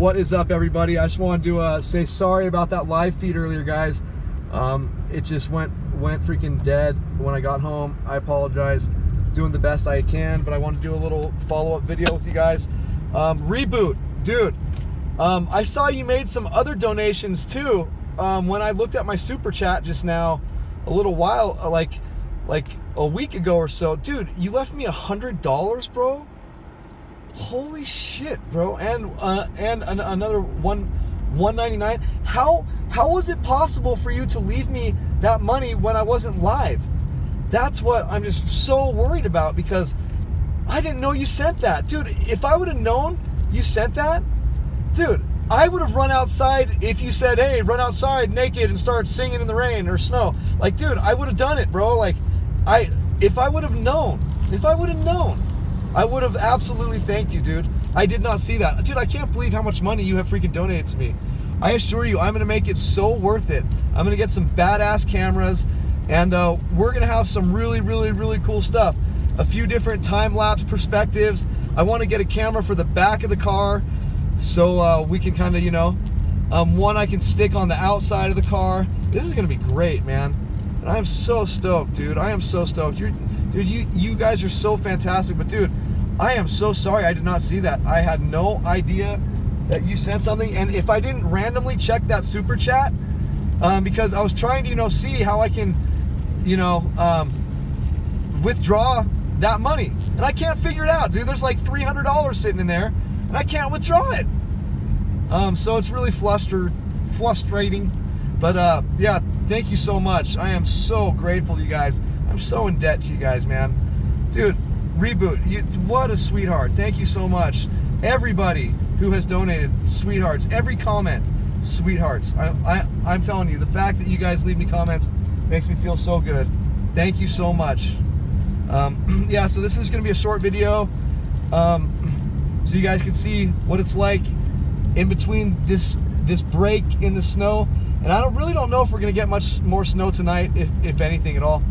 What is up, everybody? I just wanted to uh, say sorry about that live feed earlier, guys. Um, it just went went freaking dead when I got home. I apologize. Doing the best I can, but I want to do a little follow up video with you guys. Um, reboot, dude. Um, I saw you made some other donations too. Um, when I looked at my super chat just now, a little while, uh, like like a week ago or so, dude. You left me a hundred dollars, bro. Holy shit, bro! And uh, and an, another one, one ninety nine. How how was it possible for you to leave me that money when I wasn't live? That's what I'm just so worried about because I didn't know you sent that, dude. If I would have known you sent that, dude, I would have run outside if you said, "Hey, run outside naked and start singing in the rain or snow." Like, dude, I would have done it, bro. Like, I if I would have known, if I would have known. I would have absolutely thanked you, dude. I did not see that. Dude, I can't believe how much money you have freaking donated to me. I assure you, I'm going to make it so worth it. I'm going to get some badass cameras, and uh, we're going to have some really, really, really cool stuff. A few different time-lapse perspectives. I want to get a camera for the back of the car so uh, we can kind of, you know, um, one I can stick on the outside of the car. This is going to be great, man. And I am so stoked, dude. I am so stoked. You're, dude, you you guys are so fantastic. But dude, I am so sorry I did not see that. I had no idea that you sent something. And if I didn't randomly check that super chat, um, because I was trying to, you know, see how I can, you know, um, withdraw that money, and I can't figure it out, dude. There's like three hundred dollars sitting in there, and I can't withdraw it. Um, so it's really flustered, frustrating. But uh, yeah, thank you so much. I am so grateful to you guys. I'm so in debt to you guys, man. Dude, reboot. You, what a sweetheart. Thank you so much. Everybody who has donated, sweethearts. Every comment, sweethearts. I, I, I'm telling you, the fact that you guys leave me comments makes me feel so good. Thank you so much. Um, yeah, so this is going to be a short video, um, so you guys can see what it's like in between this this break in the snow. And I don't really don't know if we're going to get much more snow tonight, if, if anything at all.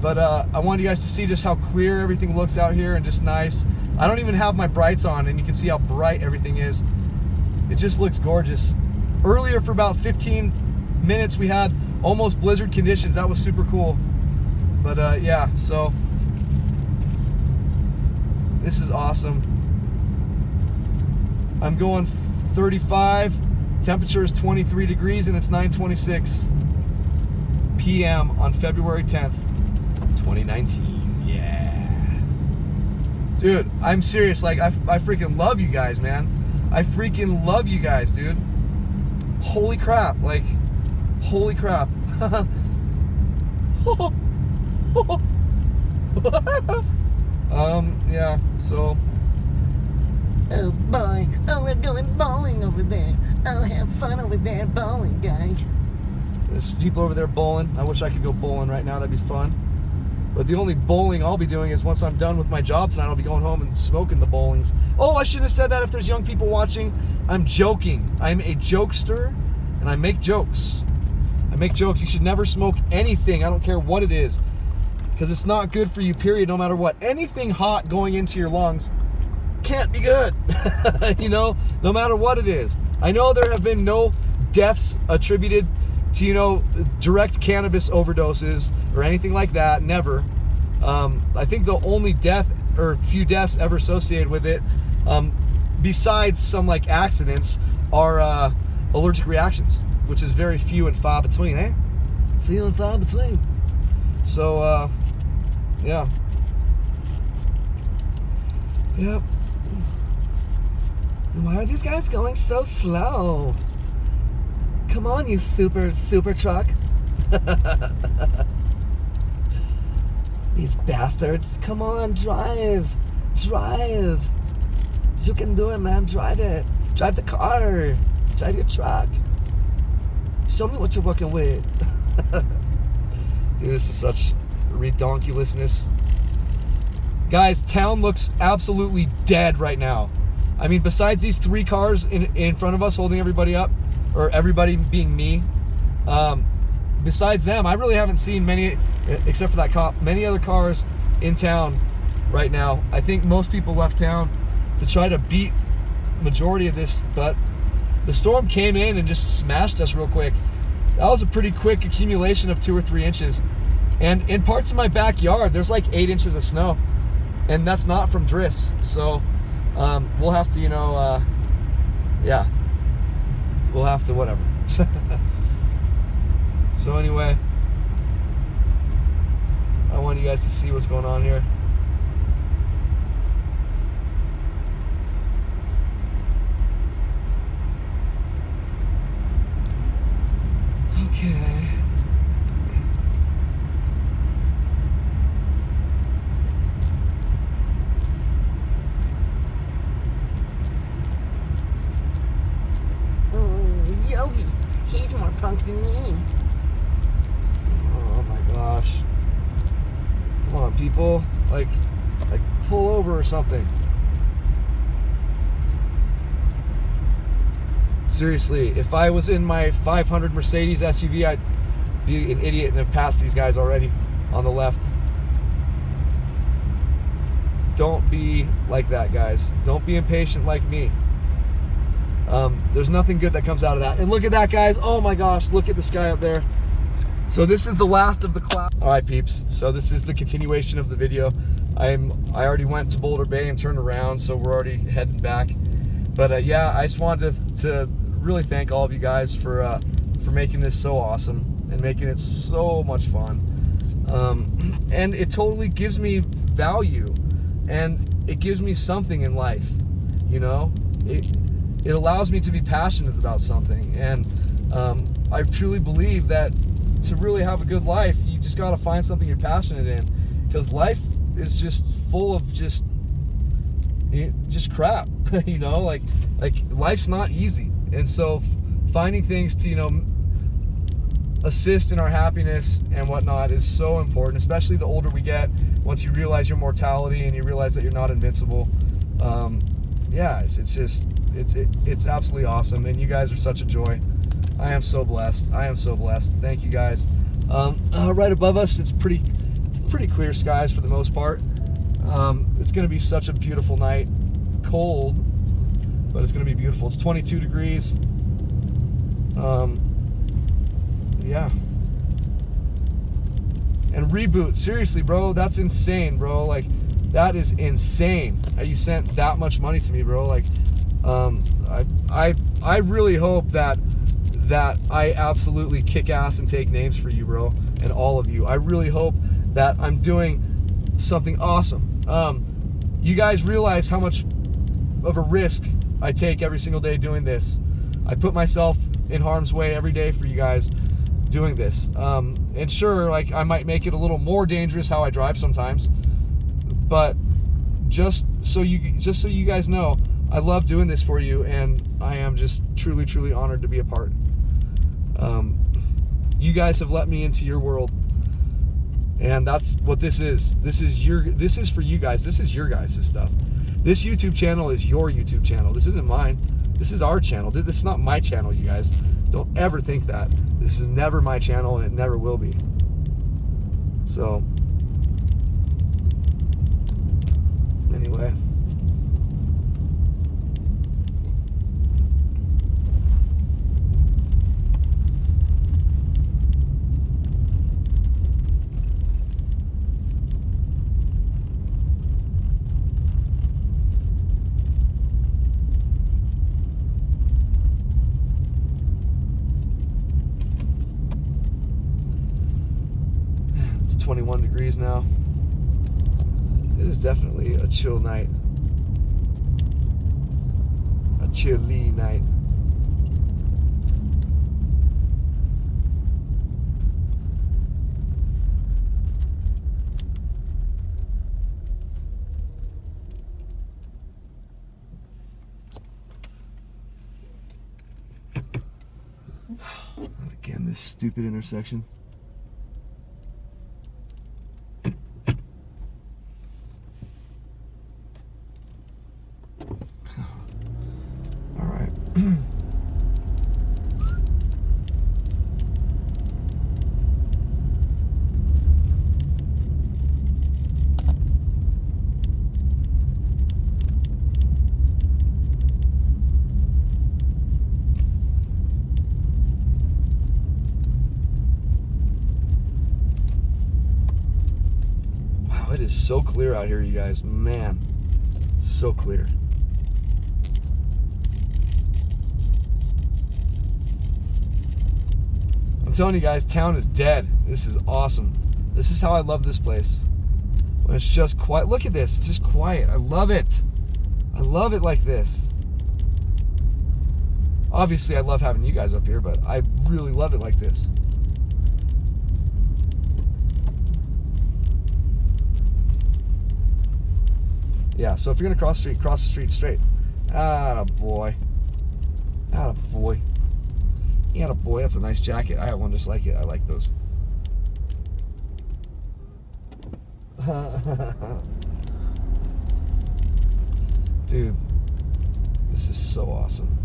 But uh, I wanted you guys to see just how clear everything looks out here and just nice. I don't even have my brights on, and you can see how bright everything is. It just looks gorgeous. Earlier, for about 15 minutes, we had almost blizzard conditions. That was super cool. But uh, yeah, so this is awesome. I'm going 35. Temperature is 23 degrees and it's 9:26 p.m. on February 10th, 2019. Yeah. Dude, I'm serious. Like I, I freaking love you guys, man. I freaking love you guys, dude. Holy crap. Like holy crap. um, yeah. So Oh boy, oh we're going bowling over there. I'll have fun over there bowling, guys. There's people over there bowling. I wish I could go bowling right now. That'd be fun. But the only bowling I'll be doing is once I'm done with my job tonight, I'll be going home and smoking the bowlings. Oh, I shouldn't have said that if there's young people watching. I'm joking. I'm a jokester and I make jokes. I make jokes. You should never smoke anything. I don't care what it is. Because it's not good for you, period, no matter what. Anything hot going into your lungs can't be good. you know, no matter what it is. I know there have been no deaths attributed to, you know, direct cannabis overdoses or anything like that. Never. Um, I think the only death or few deaths ever associated with it, um, besides some like accidents, are uh, allergic reactions, which is very few and far between, eh? Few and far between. So, uh, yeah. Yep. Why are these guys going so slow? Come on, you super, super truck. these bastards. Come on, drive. Drive. You can do it, man. Drive it. Drive the car. Drive your truck. Show me what you're working with. Dude, this is such redonkulousness. Guys, town looks absolutely dead right now. I mean, besides these three cars in, in front of us holding everybody up, or everybody being me, um, besides them, I really haven't seen many, except for that cop, many other cars in town right now. I think most people left town to try to beat majority of this, but the storm came in and just smashed us real quick. That was a pretty quick accumulation of two or three inches. And in parts of my backyard, there's like eight inches of snow. And that's not from drifts. So um, we'll have to, you know, uh, yeah, we'll have to, whatever. so anyway, I want you guys to see what's going on here. Okay. Than me. Oh my gosh. Come on, people. Like, like pull over or something. Seriously, if I was in my 500 Mercedes SUV, I'd be an idiot and have passed these guys already on the left. Don't be like that, guys. Don't be impatient like me. Um, there's nothing good that comes out of that. And look at that, guys. Oh my gosh, look at the sky up there. So this is the last of the cloud. All right, peeps. So this is the continuation of the video. I'm I already went to Boulder Bay and turned around, so we're already heading back. But uh, yeah, I just wanted to, to really thank all of you guys for uh, for making this so awesome and making it so much fun. Um, and it totally gives me value, and it gives me something in life. You know, it it allows me to be passionate about something, and um, I truly believe that to really have a good life, you just got to find something you're passionate in, because life is just full of just just crap you know? Like like life's not easy. And so finding things to you know assist in our happiness and whatnot is so important especially the older we get. Once you realize your mortality and you realize that you're not invincible um, yeah it's, it's just it's it, it's absolutely awesome and you guys are such a joy i am so blessed i am so blessed thank you guys um, uh, right above us it's pretty pretty clear skies for the most part um, it's going to be such a beautiful night. Cold, but it's going to be beautiful. It's 22 degrees. Um, yeah. And reboot, seriously, bro, that's insane, bro. Like, that is insane. You sent that much money to me, bro. Like, um, I, I, I really hope that that I absolutely kick ass and take names for you, bro, and all of you. I really hope that I'm doing something awesome. Um, you guys realize how much of a risk I take every single day doing this. I put myself in harm's way every day for you guys doing this. Um, and sure, like I might make it a little more dangerous how I drive sometimes, but just so you just so you guys know, I love doing this for you, and I am just truly, truly honored to be a part. Um, you guys have let me into your world and that's what this is. This is your this is for you guys. This is your guys' stuff. This youtube channel is your youtube channel. This isn't mine. This is our channel. This is not my channel you guys. Don't ever think that. This is never my channel and it never will be. So anyway It's 21 degrees now. It is definitely a chill night. A chilly night. Again, this stupid intersection. Wow, it is so clear out here, you guys. Man, so clear. Telling you guys, town is dead. This is awesome. This is how I love this place. When it's just quiet. Look at this. It's just quiet. I love it. I love it like this. Obviously, I love having you guys up here, but I really love it like this. Yeah, so if you're gonna cross the street, cross the street straight. Ah, boy. Ah, boy. Yeah, boy. That's a nice jacket. I have one just like it. I like those. Dude, this is so awesome.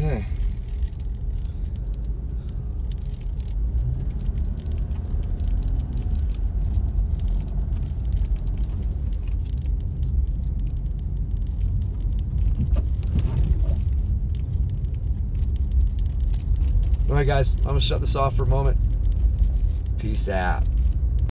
All right, guys, I'm gonna shut this off for a moment. Peace out.